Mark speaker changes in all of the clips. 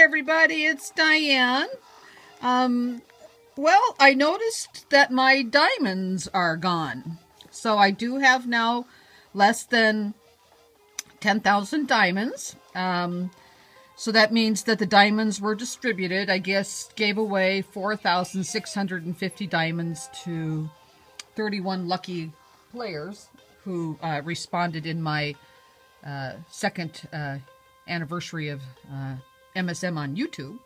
Speaker 1: everybody, it's Diane. Um, well, I noticed that my diamonds are gone. So I do have now less than 10,000 diamonds. Um, so that means that the diamonds were distributed. I guess gave away 4,650 diamonds to 31 lucky players who uh, responded in my uh, second uh, anniversary of MSM on YouTube.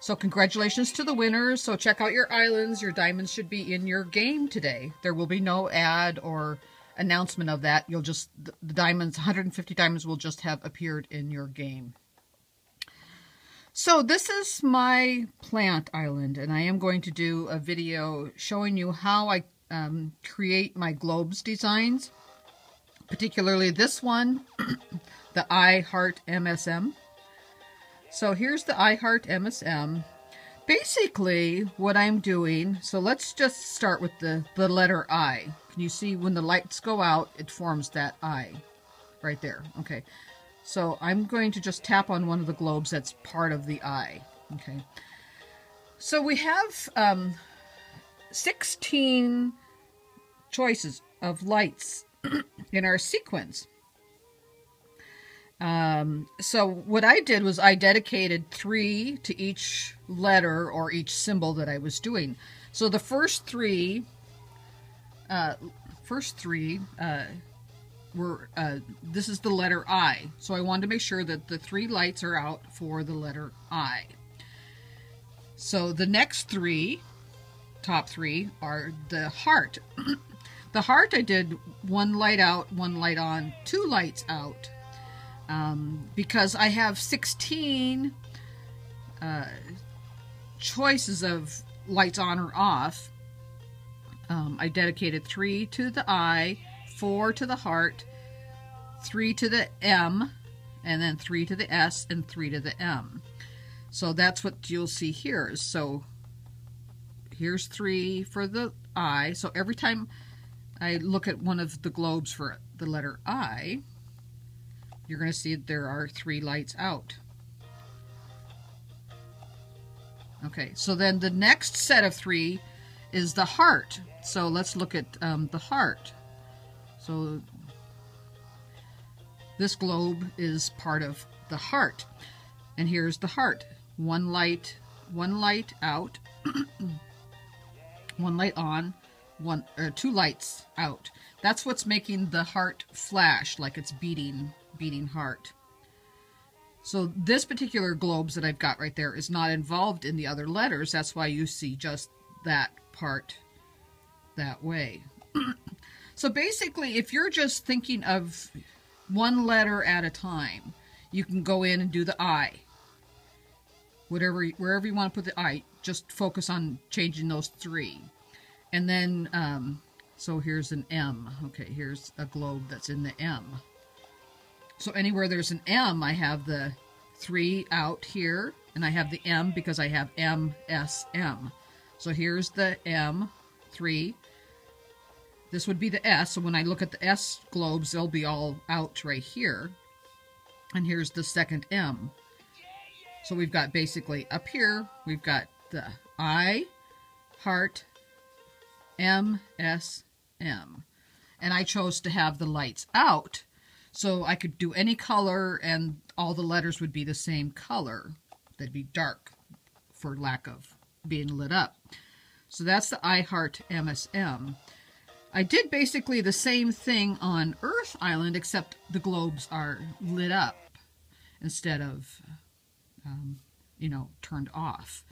Speaker 1: So congratulations to the winners. So check out your islands. Your diamonds should be in your game today. There will be no ad or announcement of that. You'll just, the diamonds, 150 diamonds will just have appeared in your game. So this is my plant island and I am going to do a video showing you how I um, create my Glowbes designs, particularly this one, the I Heart MSM. So here's the I Heart MSM. Basically, what I'm doing, so let's just start with the, the letter I. Can you see when the lights go out, it forms that I right there. Okay, so I'm going to just tap on one of the Glowbes that's part of the I. Okay, so we have um, 16 choices of lights in our sequence. Um, so what I did was I dedicated three to each letter or each symbol that I was doing. So the first three, uh, first three uh, were, uh, this is the letter I. So I wanted to make sure that the three lights are out for the letter I. So the next three, top three, are the heart. the heart I did one light out, one light on, two lights out um, because I have 16 uh, choices of lights on or off. Um, I dedicated three to the I, four to the heart, three to the M, and then three to the S, and three to the M. So that's what you'll see here. So here's three for the I. So every time I look at one of the Glowbes for the letter I, you're going to see there are three lights out. Okay, so then the next set of three is the heart. So let's look at um, the heart. So this Glowbe is part of the heart. And here's the heart. One light, one light out, one light on, one or two lights out. That's what's making the heart flash like it's beating beating heart. So this particular Glowbes that I've got right there is not involved in the other letters. That's why you see just that part that way. so basically, if you're just thinking of one letter at a time, you can go in and do the I. Whatever, wherever you want to put the I, just focus on changing those three. And then, um, so here's an M. Okay, here's a Glowbe that's in the M. So anywhere there's an M, I have the 3 out here, and I have the M because I have M, S, M. So here's the M, 3. This would be the S, so when I look at the S Glowbes, they'll be all out right here. And here's the second M. So we've got basically up here, we've got the I, heart, M, S, M. And I chose to have the lights out so I could do any color and all the letters would be the same color. They'd be dark for lack of being lit up. So that's the I Heart MSM. I did basically the same thing on Earth Island, except the Glowbes are lit up instead of, um, you know, turned off.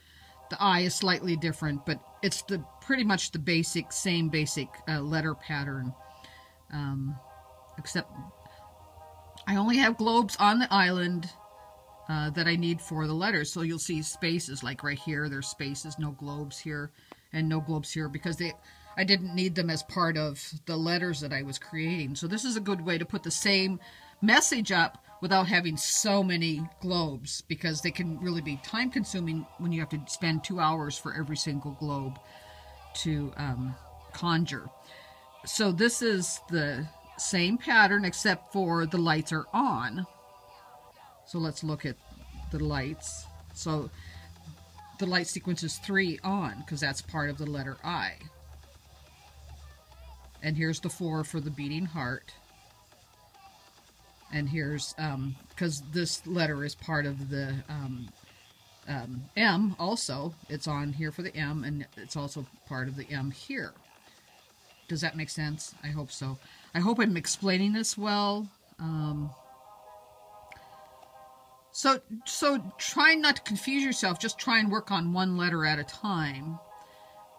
Speaker 1: The I is slightly different, but it's the pretty much the basic, same basic uh, letter pattern, um, except I only have Glowbes on the island uh, that I need for the letters. So you'll see spaces like right here. There's spaces, no Glowbes here and no Glowbes here because they I didn't need them as part of the letters that I was creating. So this is a good way to put the same message up without having so many Glowbes because they can really be time consuming when you have to spend two hours for every single Glowbe to um, conjure. So this is the same pattern except for the lights are on. So let's look at the lights. So the light sequence is three on because that's part of the letter I. And here's the four for the beating heart. And here's, because um, this letter is part of the um, um, M also. It's on here for the M, and it's also part of the M here. Does that make sense? I hope so. I hope I'm explaining this well. Um, so, so try not to confuse yourself. Just try and work on one letter at a time.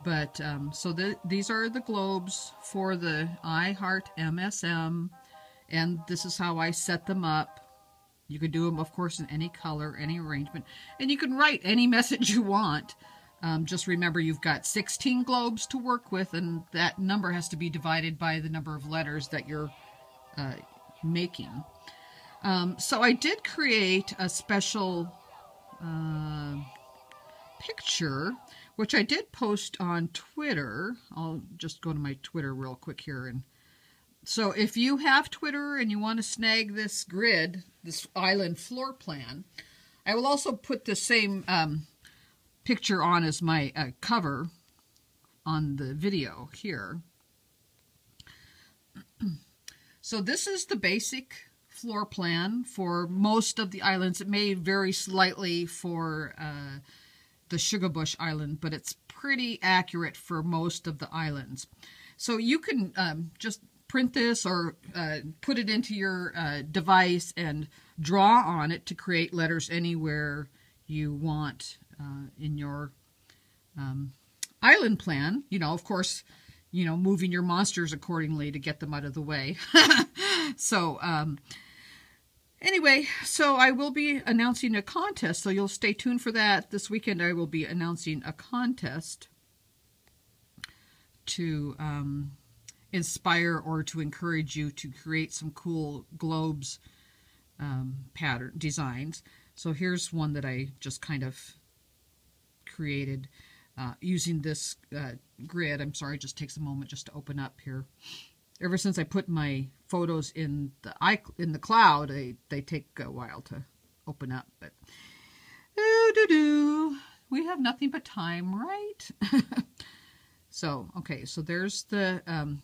Speaker 1: But um, so the, these are the Glowbes for the I Heart MSM, and this is how I set them up. You can do them, of course, in any color, any arrangement, and you can write any message you want. Um, just remember you've got 16 Glowbes to work with, and that number has to be divided by the number of letters that you're uh, making. Um, so I did create a special uh, picture, which I did post on Twitter. I'll just go to my Twitter real quick here. And so if you have Twitter and you want to snag this grid, this island floor plan, I will also put the same um, picture on as my uh, cover on the video here. so this is the basic floor plan for most of the islands. It may vary slightly for uh, the Sugarbush Island, but it's pretty accurate for most of the islands. So you can um, just print this or uh, put it into your uh, device and draw on it to create letters anywhere you want uh, in your um, island plan. You know, of course, you know, moving your monsters accordingly to get them out of the way. so, um, Anyway, so I will be announcing a contest, so you'll stay tuned for that. This weekend I will be announcing a contest to um, inspire or to encourage you to create some cool Glowbes um, pattern designs. So here's one that I just kind of created uh, using this uh, grid. I'm sorry, it just takes a moment just to open up here ever since I put my photos in the in the cloud, they they take a while to open up. But ooh doo doo, we have nothing but time, right? so okay, so there's the um,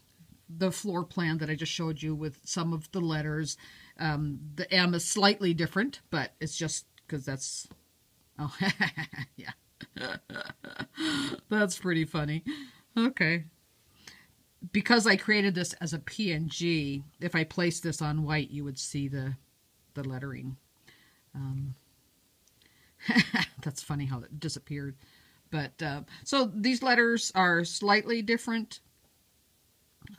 Speaker 1: the floor plan that I just showed you with some of the letters. Um, the M is slightly different, but it's just because that's oh yeah, that's pretty funny. Okay because I created this as a PNG, if I placed this on white, you would see the, the lettering. Um, that's funny how it disappeared. But uh, so these letters are slightly different.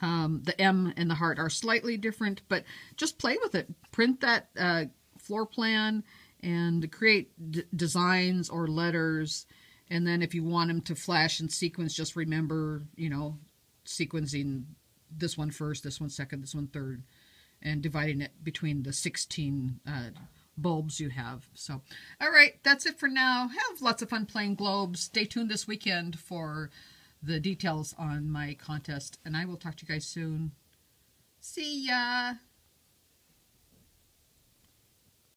Speaker 1: Um, the M and the heart are slightly different, but just play with it. Print that uh, floor plan and create designs or letters. And then if you want them to flash and sequence, just remember, you know, sequencing this one first, this one second, this one third, and dividing it between the 16 uh, bulbs you have. So, all right, that's it for now. Have lots of fun playing Glowbes. Stay tuned this weekend for the details on my contest, and I will talk to you guys soon. See ya!